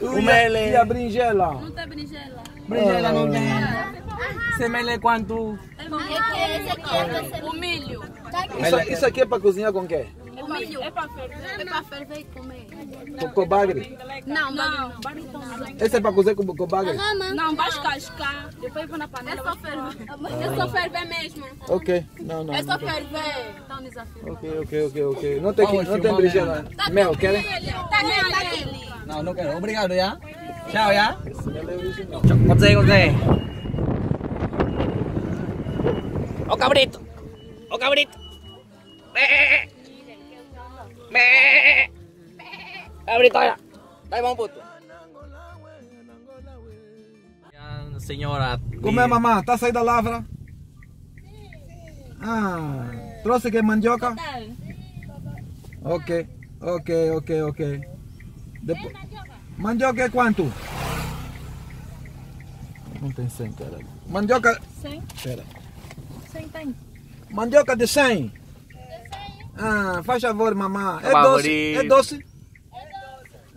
O mele. E a berinjela? Não tem berinjela. Berinjela não tem. Semele é quanto? Esse aqui é o milho. Isso, isso aqui é para cozinhar com quê? Milho é para ferver. É para ferver e comer. Com, com bagre? Não, não. não. Esse é para cozer com, com bagre? Não, vai descascar. Depois põe na panela. É só ferver. É só ferver mesmo. Ok, não, não. É só não ferver. Então, desafio. Ok, ok, ok, ok. Não tem, que- não tem berinjela. Mel, querem? Tá aqui, tá aqui. Não, não quero. Obrigado, já? Tchau, já? Esse mel é original. Quanto é, quanto é? Ô cabrito! Ô cabrito! Bé! Cabrito, olha! Vai, vamos, puto! Senhora... Como é, mamãe? Tá saindo da lavra? Ah, trouxe que mandioca? Ok, ok, ok, ok. Depois... Mandioca é quanto? Não tem 100, cara. Mandioca... 100? Espera. 100 tem. Mandioca de 100. Ah, faz favor, mamá. É Bà, vừa doce? É doce?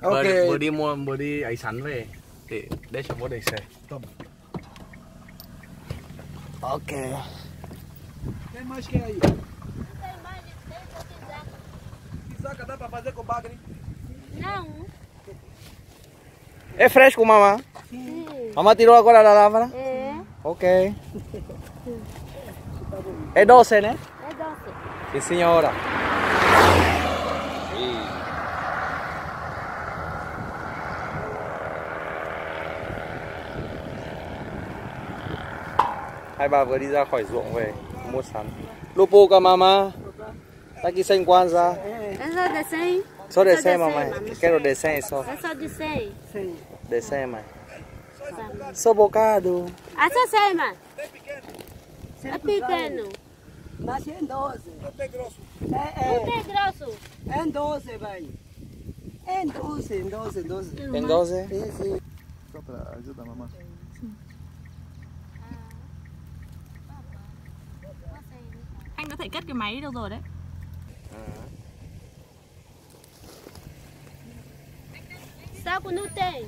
Ok. mua vừa đi ấy sắn về để để cho bố để xe. Toma. Ok. Tem mais que aí? Pisaca dá pra fazer com bagre? Não. É fresco, mamá? Mamá tirou agora da lávara? É. Ok. É doce, né? Sim, senhora. Hai bà vừa đi ra khỏi ruộng về mua sắn. Lupo cả mama. Daqui sem kwanza. É só de 100? Só de Só sem, de mamãe. cem, mamãe. Quero de sem só. É só de 100. De sem, mãe. Sou bocado. Ah, só 100, mãe. É pequeno. Mas é em 12. Até grosso. É, Não é, tem grosso. é em 12, vai. É em 12, em 12, em 12. Tem 12? Sim, sim. Só pra ajudar a mamãe. Anh có thể cất cái máy được rồi đấy. Sao tem?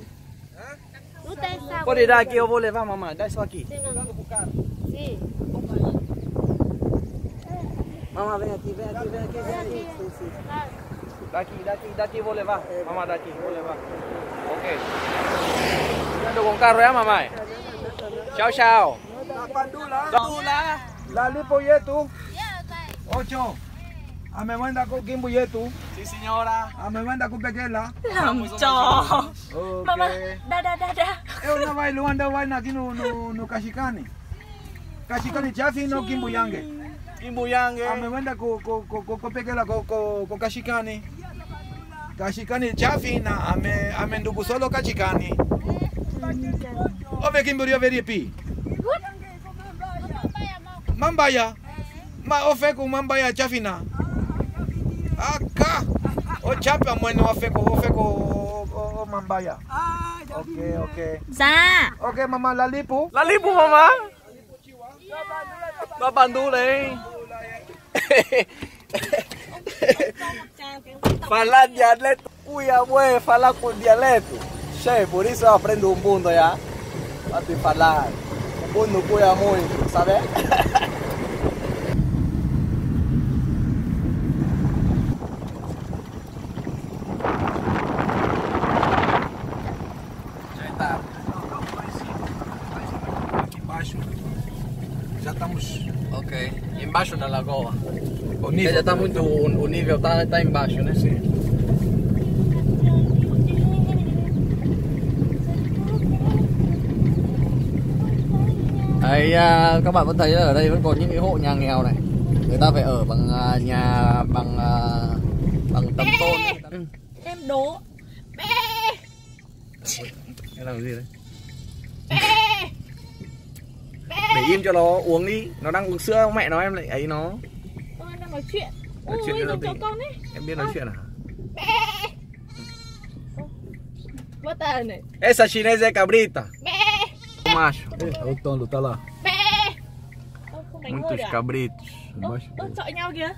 Não tem sal. Pode dar aqui, eu vou levar, mamãe. Dá isso aqui. Sim, Sim. Mamá, ven aquí, ven aquí, ven aquí, ven aquí. Sí, sí. De aquí, de aquí, de aquí vos le vas. Eh, mamá, de aquí, vos le vas. Ok. Ando con carro eh, ya, eh. mamá. Chao, yetu. Ocho. Amekwenda kimbu yetu. Si señora. Amekwenda kupekela. Lamcho. Okay. Mama, da da da da. Eh, luanda wai na kinu nukashikani. Kashikani chafi no kimbu yange imbu yange amekwenda kupekelwa kokashikani kashikani Kashikani chafi na ame ame ndugu solo kachikani ovekimbiria veripi mambaya ma ofeku mambaya chafina aka ochapa mwene ku ofeko ku mambaya. Ah, okay, okay. Za. Okay, mama lalipu. Lalipu mama. Babandule. Babandule. Eh. Falar dialeto, cuia, ué, falar com dialeto. Che, por isso eu aprendo um mundo já. Para te falar. O mundo cuia muito, sabe? Aqui embaixo. Já estamos. Ok, embaixo da lagoa. O Já está muito, o, o nível está tá embaixo, né? Sim. Đây à, các bạn vẫn thấy ở đây vẫn còn những cái hộ nhà nghèo này người ta phải ở bằng à, nhà bằng à, bằng tấm tôn. Em đố. Cái làm gì đấy để im cho nó uống đi nó đang uống sữa mẹ nó em lại ấy nó Con đang nói chuyện. Nói chuyện Ui, cho con ấy. em biết nói chuyện à Bota tay này. esa chinesa é cabrita macho O tondo tá lá. Ô, muitos được à? cabritos ơ, chọi nhau kìa.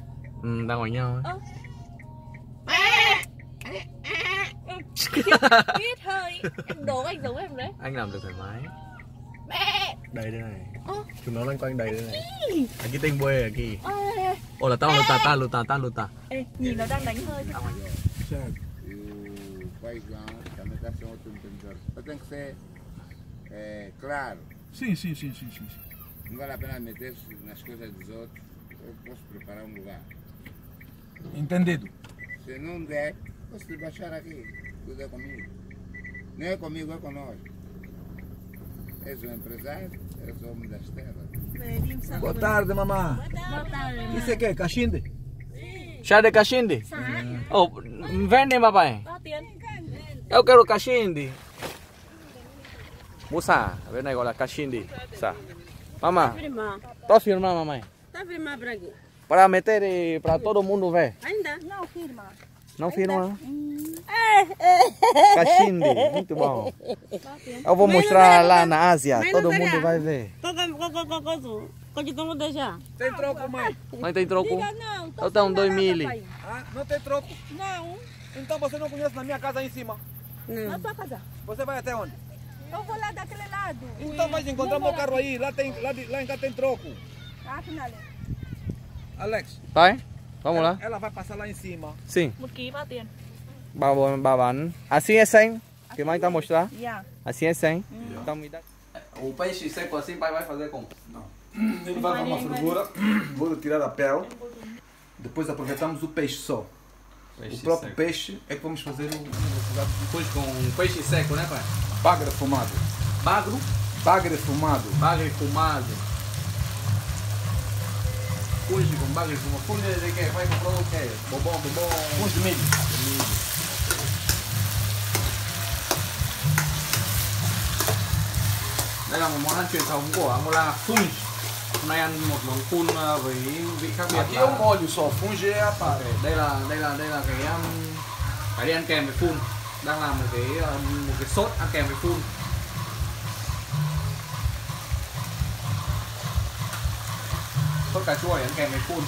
ừ, đang gọi nhau ấy. Biết hơi. Em đố anh giống em đấy. anh làm được thoải mái Mẹ. đây đây này Ơ. chúng nó loanh quanh đầy đây này aqui tem boi aqui Ơ, đây, đây. ô là tao luta tá luta tá luta Ê, nhìn nó đang đánh hơi. Certo. e o paizão também está sem outro entendedor. Mas tem que ser eh, claro, Sim, sim, sim, sim, sim. não vale a pena meter-se nas coisas dos outros. Eu posso preparar um lugar. Entendido. Se não der, posso te baixar aqui. Tudo é comigo. Não é comigo, é conosco. És um empresário, és homem das terras. Boa tarde, mamá. Bota Isso é que? Cachinde? chá de cachinde ô vende papai eu quero cachinde Musa, bên này gọi là cachinde. Sa. Mama, Firma. to firma mamãe. Tá firma para aqui. Para meter e para todo mundo ver. Ainda? Não, firma. Não firma? É. Cachinde, muito bom. Eu vou mostrar lá na Ásia, todo mundo vai ver. Continua deixar. Tem troco, mãe? Mãe tem troco? Diga não. Eu tenho sem dois mil. Ah, não tem troco? Não. Então você não conhece na minha casa aí em cima. Na sua casa. Você vai até onde? Eu vou lá daquele lado. Então vai encontrar meu carro aí, lá, tem, lá, de- lá em cá tem troco. Ah. Alex, Vai? Vamos lá? ela vai passar lá em cima. Sim. Một ký bao tiền? Ba, ba, bánh. Assim é 100. Que mãe está a mostrar? Dạ. Assim é 100. Então me dá. O peixe seco assim, pai vai fazer como? Ele vai para uma fervura, vou tirar a pele. Depois aproveitamos o peixe só. o próprio peixe é que vamos fazer o Depois com peixe seco, né, pai? bagre fumado. Bagro, Bagre fumado. bagre fumado. Funge com bagre fumado. Funge de quê? Vai comprar o quê? Bobão, bobão. Pães de milho. Đây là một món ăn truyền thống của Angola, funge. Hôm nay ăn một món phun ờ, với vị khác biệt Aqui é um molho só, funge é a parte. đây là đây là đây là cái um, cái đi ăn kèm với phun đang làm một cái um, một cái sốt ăn kèm với phun cà chua để ăn kèm với phun.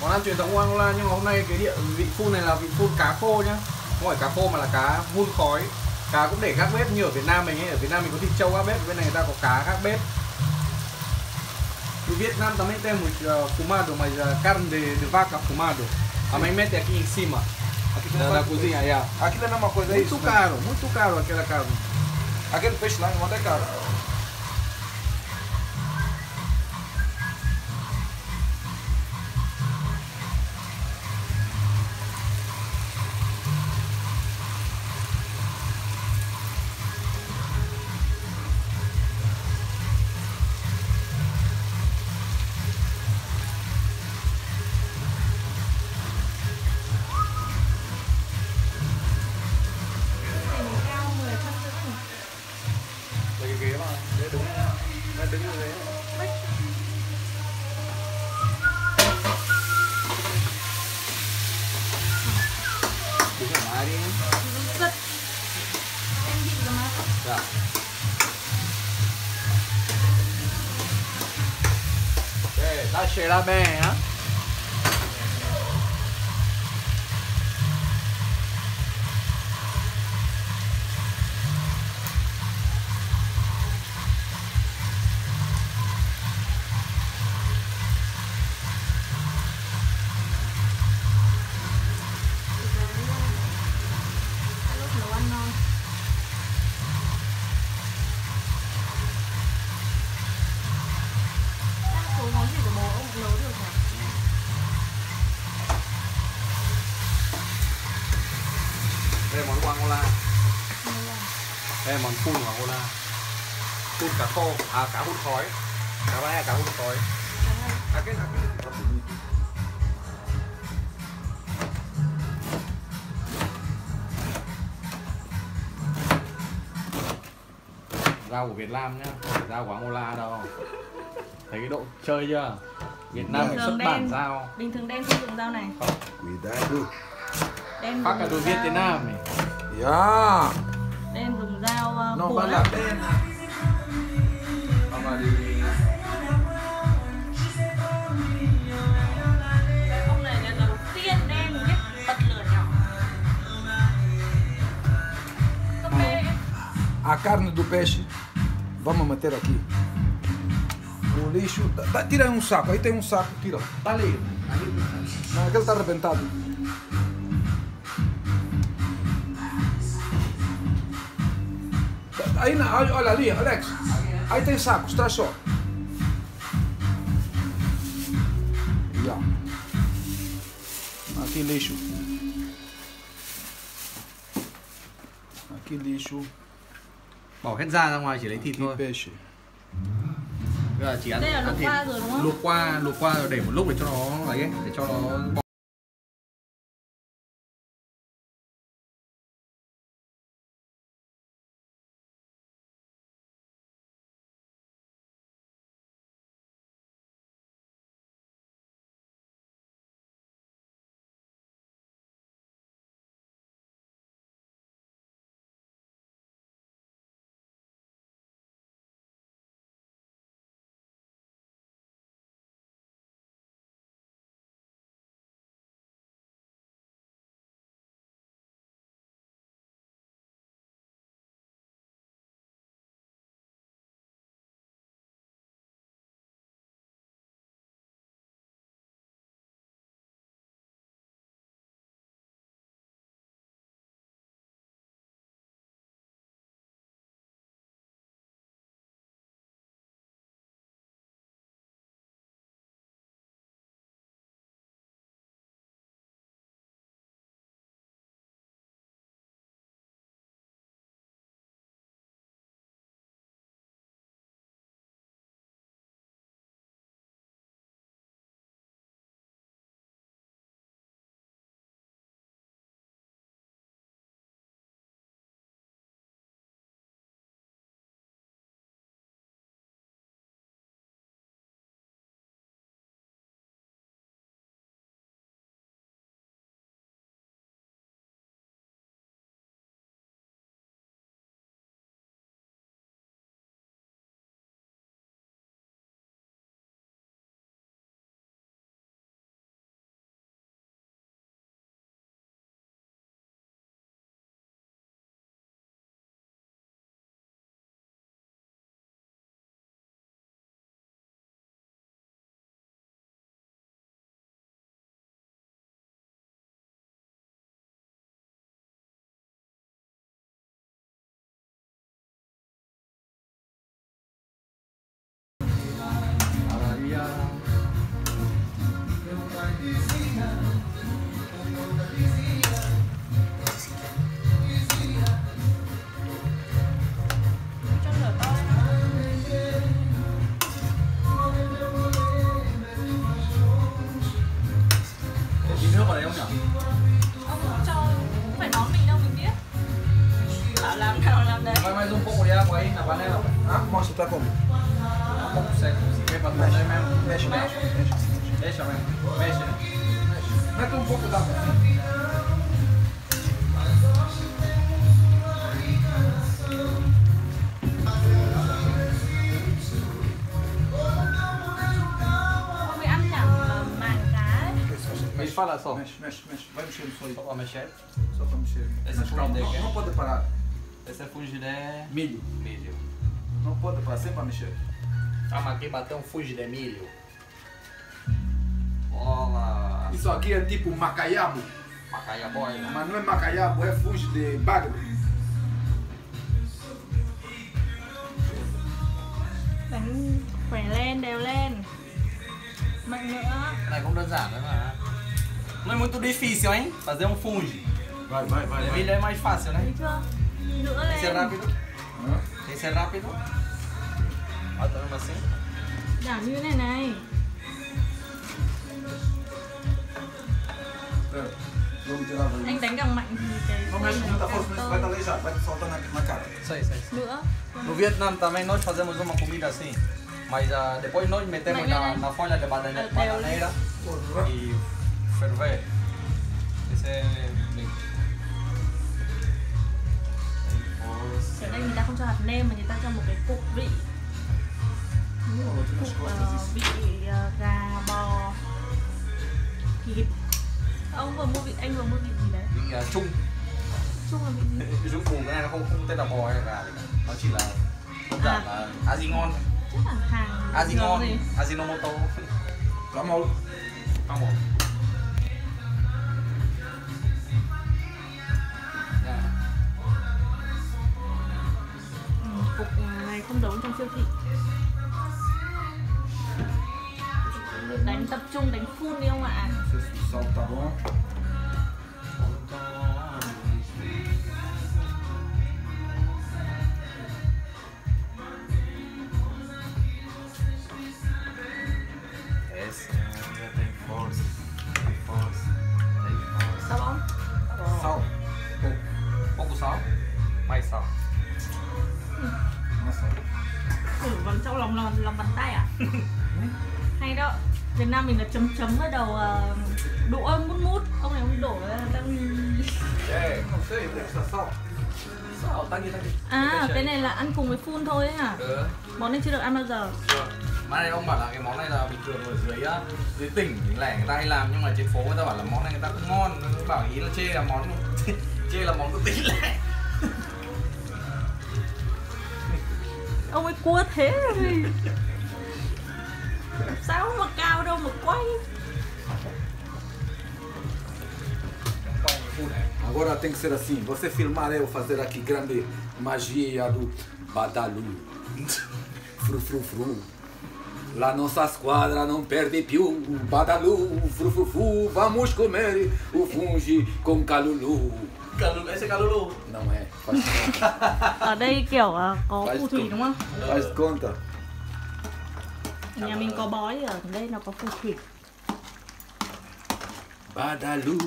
Món ăn truyền thống của Angola nhưng mà hôm nay cái địa vị phun này là vị phun cá khô nhá. Không phải cá khô mà là cá hun khói. Cá cũng để gác bếp như ở Việt Nam mình ấy. Ở Việt Nam mình có thịt trâu gác bếp bên này người ta có cá gác bếp. No Vietnam também temos uh, fumado, mas uh, carne de, de vaca fumado. A mãe mete aqui em cima, na, não na cozinha. Yeah. Aquilo é a mesma coisa, é Muito isso. né? caro, muito caro aquela carne. Aquele peixe lá em onde é caro. Man. Đây là món của Angola. Đây là món phun của Angola. Phun cá khô, à cá hun khói. Cá ba là cá hun khói. À cái, à cái. Rau của Việt Nam nhá, không phải rau của Angola đâu. Thấy cái độ chơi chưa? Việt Nam Thường xuất bản đen. rau. Bình thường đen không dùng dao này. Cả Việt Nam này. Yeah. Dao uh, Não vale a pena. Là đầu tiên biết bật lửa nhỏ. A carne do peixe, vamos meter aqui. O lixo. tira aí um saco, aí tem um saco, tira. tá ali. Não, aquele está arrebentado. Aí, na- olha olha ali, Alex. Aí tem sacos, traz só. Já. Aqui lixo. Aqui lixo. Bỏ hết da ra ngoài chỉ lấy thịt Aqui thôi. peixe. Bây giờ chỉ ăn, Đây là ăn luộc thịt. qua rồi đúng không? Luộc qua, luộc qua rồi để một lúc để cho nó ấy, để cho nó Mas fala só. Mexe, mexe, mexe. Vai mexendo só aí. Só pra mexer. Só pra mexer. Esse é não, não, não pode parar. Esse é fungilé Milho. milho. Não pode parar, sempre a mexer. Ah, mas aqui bateu um fungilé milho. Bola. Isso aqui é tipo macaiabo. Macaia boy, né? Mas não é macaiabo, é fuge de bagre. Đánh khỏe lên, đều lên. Mạnh nữa. Cái này cũng đơn giản đấy mà. Não é muito difícil, hein? Fazer um fungi. Vai, vai, vai. De vai. milho é mais fácil, né? Nữa Tem que ser lên. rápido. Tem que ser rápido. Ó, tá assim? Như thế này này. Anh đánh càng mạnh thì cái. Nữa. No Vietnam também nós fazemos uma comida assim. Mas ah, depois nós metemos na, na folha de banane, Eu- eu- bananeira e ferver. Esse é. Ở đây người ta không cho hạt nêm mà người ta cho một cái cục vị. Cục ờ, vị ờ, gà, bò, thịt ông vừa mua vịt anh vừa mua vịt gì đấy? Vịt uh, chung ờ, trung là vịt gì? Trung cùng cái này nó không không tên là bò hay là gà nó chỉ là đơn giản à. là aji ngon chắc là hàng aji ngon ajinomoto có màu. Không một cục này không đấu trong siêu thị. em tập trung đánh full đi không ạ? Salta bom. Mình là chấm chấm ở đầu ờ, đũa mút mút. Ông này ông đổ ra đang. À, cái này là ăn cùng với phun thôi ấy hả? Ừ. Món này chưa được ăn bao giờ. Mà này ông bảo là cái món này là bình thường ở dưới á, dưới tỉnh lẻ người ta hay làm nhưng mà trên phố người ta bảo là món này người ta cũng ngon, nó bảo ý là chê là món chê là món của tỉnh lẻ. Ông ấy cua thế rồi. Sao mà quay. Agora tem que ser assim, você filmar eu fazer aqui grande magia do Badalu. Fru fru fru. La nossa squadra não perde più. Badalu, fru fru fru. Vamos comer o fungi com calulu. Calulu, esse é calulu. Não é, faz conta. Ở đây kiểu có phù thủy cùng. đúng không? Faz conta. Nhà mình có bói ở đây nó có phù thủy. Badalu.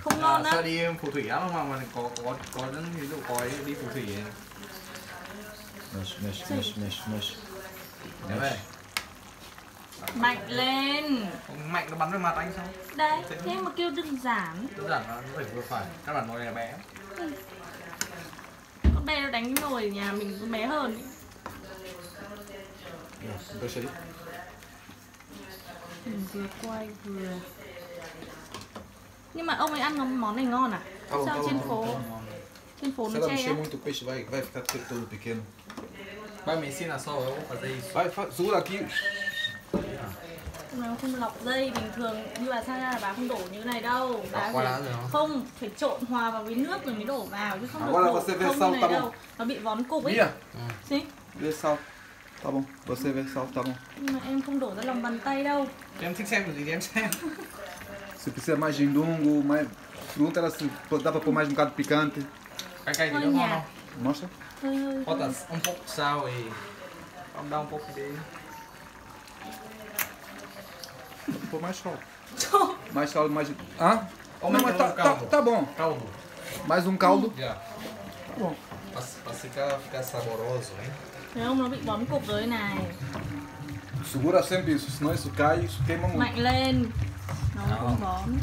Không ngon sao á. đi phù thủy lắm mà mà có có có những ví dụ có ấy đi phù thủy ấy. Mexe, mexe, mexe. Đấy vậy. Mạnh lên. Không mạnh nó bắn vào mặt anh sao? Đấy, thế mà kêu đơn giản. Đơn giản là nó phải vừa phải. Các bạn nói là bé. Con bé nó đánh nồi nhà mình con bé hơn. Deixa aí. Mình vừa quay vừa Nhưng mà ông ấy ăn món này ngon à? Sao bom, trên phố trên phố nó che muito peixe vai, vai ficar todo pequeno. Vai me ensina só, eu vou fazer isso. Vai, segura aqui. Nó không lọc dây bình thường như bà sang ra là bà không đổ như này đâu bà phải, không phải trộn hòa vào với nước rồi mới đổ vào chứ không À, được là đổ không sau, như tá này đâu nó bị vón cục ấy sal. Tá bom, você vê sal, tá bom. nhưng mà em không đổ ra lòng bàn tay đâu Em thích xem cái gì thì em xem. Se precisa mais de indungo, mais. Pergunta ela se dá pra pôr mais um bocado picante. Thì Hơi nó ngon nhạt. không? Mostra. Bota um pouco de sal e vamos dar um pouco de Pôr mais sal. Mais sal, mais. Hã? Não, mas tá, tá, tá bom. Caldo. Mais um caldo. Yeah. Bom. Pra, pra ficar, ficar saboroso, hein? Không? Nó bị bón cục rồi này Segura sempre isso, senão isso cai, isso queima muito. Mạnh lên Nó Đó. không bón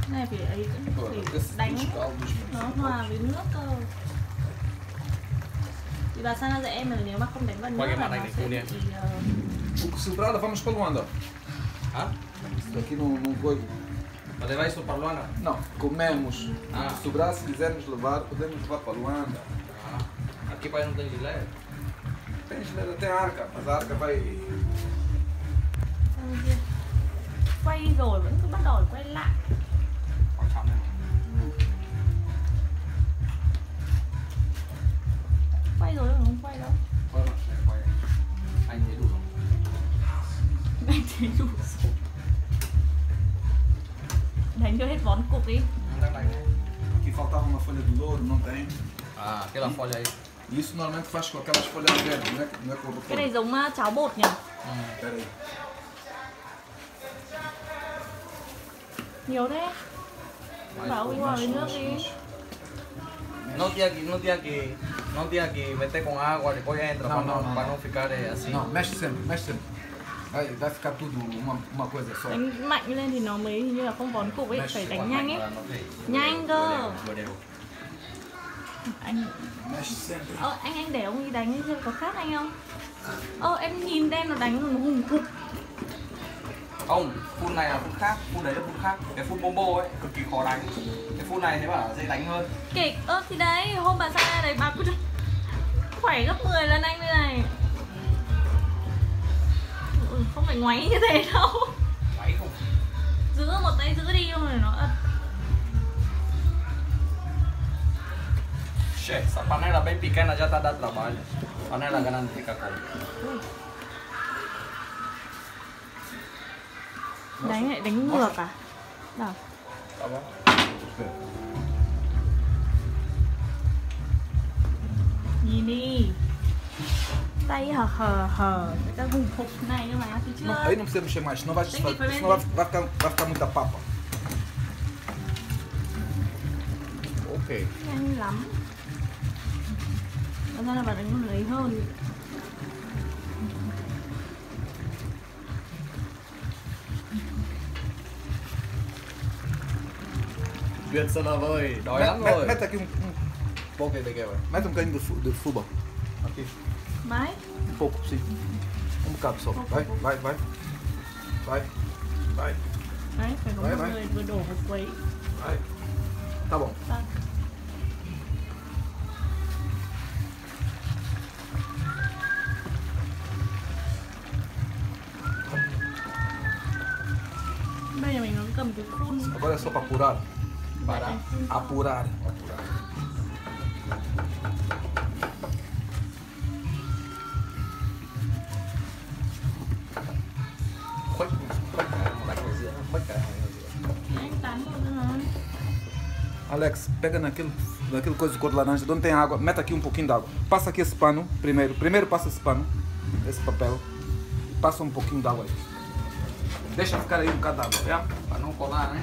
Cái này phải ấy Phải đánh nó hòa với nước cơ Thì bà Sana dạy em là nếu mà không đánh vào nước là nó sẽ bị O que sobrar levamos para Luanda. Hả? Isso daqui não, não foi. Mà levar isso pra Luana? Não, comemos. Ah. Se sobrar, se quisermos levar, podemos levar para Luanda. Aqui pai não tem gilete. Tem geleira, tem arca, mas a arca vai. Quay rồi vẫn cứ bắt đầu quay lại Quan trọng này. Quay rồi mà không quay đâu Quay mặt này, quay. Anh thấy đủ không? Anh thấy đủ rồi Đánh cho hết bón cục đi Đang đánh đấy. Aqui faltava uma folha de louro, não tem. À, cái là folha aí. E isso normalmente faz com aquelas folhas verdes, não é, não é com Cái này giống uh, cháo bột nhỉ? Ừ. Espera aí. Nhiều thế Bảo đi hòa với nước đi No tiene que, no tiene que, no tiene que meter con agua, después entra No, para, no, no, no, para no. no ficar eh, assim. Não, mexe sempre, mexe sempre. Vai, vai ficar tudo uma, uma coisa só. Đánh mạnh lên thì nó mới như là không bón cục ấy Phải đánh nhanh ấy Nhanh cơ vừa đều. Anh. Ơ anh anh để ông ấy đánh đi xem có khác anh không Ơ em nhìn đen nó đánh nó hùng hục Không, phun này là phun khác, phun đấy là phun khác. Cái phun bombo ấy cực kỳ khó đánh. Cái phun này thế bảo là dễ đánh hơn. Kể ơ thì đấy hôm bà sang đây đấy bà cứ khỏe gấp 10 lần anh đây này ừ, Không phải ngoáy như thế đâu Máy không. Giữ một tay giữ đi không rồi nó ật Shit, sa panela bem pequena já tá dando trabalho. Panela grande fica com. Đánh lại đánh ngược à Nào Tá bom? Nhìn đi Tay hờ hờ hờ ta hùng hục này cơ mà Thấy chưa Não, aí não precisa mexer mais, senão vai, senão vai, vai, ficar, vai ficar muita papa. Ok. Nhanh lắm Thật ra là bạn đánh lấy hơn. Tuyệt sao là vời, đói lắm rồi. Mette che un po' che devo Mette un cane del fubo Aqui Vai? Un pouco, sì Un bocado só Vai, vai, vai Vai Vai Đấy, phải có vai, một vai. người vừa đổ một quấy. Vai Tá bom Tá só para apurar. Para. Apurar. Alex, pega naquele, naquele coisa de cor de laranja, de onde tem água, mete aqui um pouquinho de água. Passa aqui esse pano primeiro. Primeiro passa esse pano, esse papel. E passa um pouquinho de água aí. Deixa ficar aí um bocado rồi água, nó có ra đấy.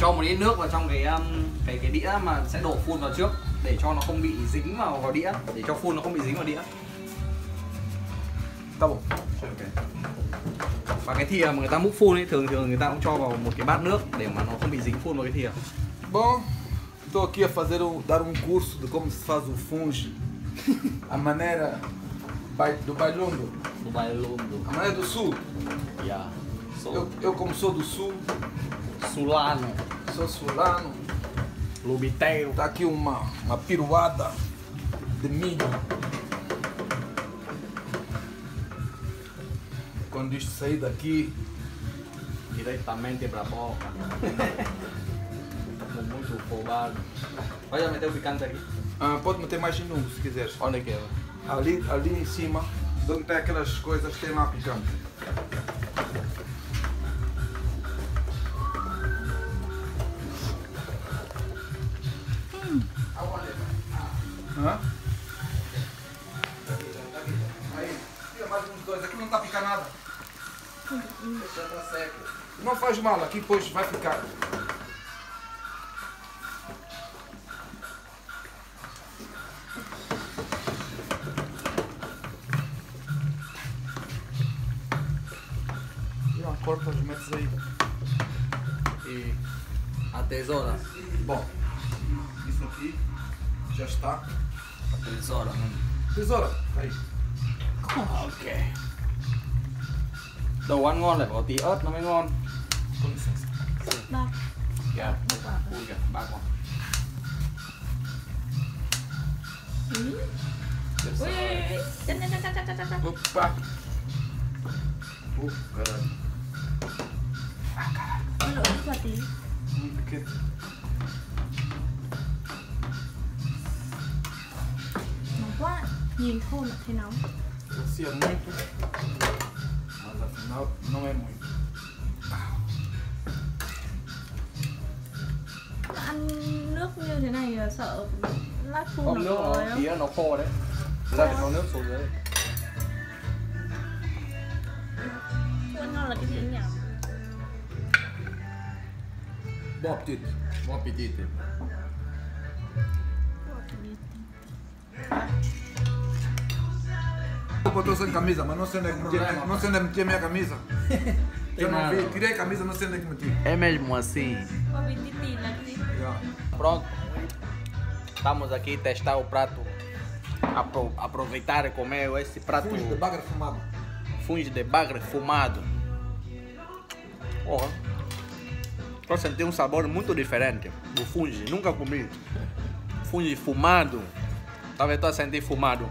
Cho một ít nước vào trong cái um, cái cái đĩa mà sẽ đổ phun vào trước để cho nó không bị dính vào vào đĩa, để cho phun nó không bị dính vào đĩa. Tá bom. Và cái thìa mà người ta múc phun ấy thường thường người ta cũng cho vào một cái bát nước để mà nó không bị dính phun vào cái thìa. Bom, tô aqui a fazer dar um curso de como se faz o funge. A maneira bai- do Bailondo, Dubai luôn được. a maneira do sul. Yeah. So, Eu, eu como sou do sul, Sulano, sou sulano, Lubiteo. tá aqui uma, uma piruada de milho. Quando isto sair daqui, Diretamente pra boca. Muito folgado. Olha, meteu o picante aqui. ah, pode meter mais em um se quiseres. Olha aqui, ó. Ali, ali em cima, de onde tem aquelas coisas, tem lá picante. Hã? Aí, mais uns dois, aqui não está a picar nada. Seco. Não faz mal, aqui depois vai ficar. 10 horas? Bom, isso aqui já está a 3 horas. 3 horas, aí. Ok. Đầu ăn ngon lại bỏ tí ớt nó mới ngon. Con licença. Ba. Dạ, ui kìa, ba con. Ừ. Ui, chân chân chân chân chân chân chân. Opa. Uh, caralho. Ah, caralho. Olha, olha, Nóng quá, nhìn thôi là thấy nóng. Hacía mucho, mas al final no es muy. ăn nước như thế này ờ, sợ lát phun nó rồi không? Tí nó khô đấy. Ra phải cho nước xuống dưới. Bom apetite. Bom apetite. Eu botou sem camisa, mas não sei onde é que meti, não sei onde meti a minha camisa. Eu não vi, tirei a camisa, não sei onde é que meti. É mesmo assim. Pronto. Estamos aqui a testar o prato. Apro aproveitar e comer esse prato. Fundo de bagre fumado. funge de bagre fumado. Porra. Tô sentindo um sabor muito diferente do funge. Nunca comi. Funge fumado. Talvez tô a sentir fumado.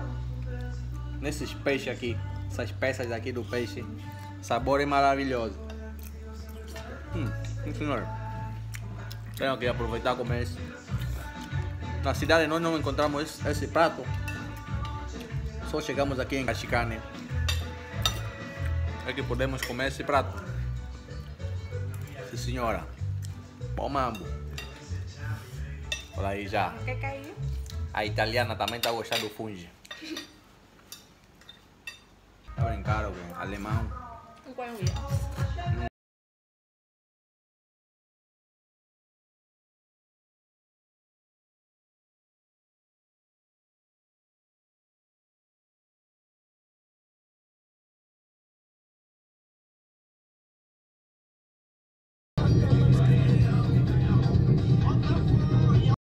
Nesses peixes aqui. Essas peças aqui do peixe. Sabor é maravilhoso. Hum, senhor. Tenho que aproveitar e comer esse. Na cidade nós não encontramos esse, esse prato. Só chegamos aqui em Cachicane é que podemos comer esse prato. Sim, senhora. Bom mambo. Olha aí já. Cái cây á. A italiana também está gostando do funge. Tá brincando, velho. Alemão. Quen gì ạ?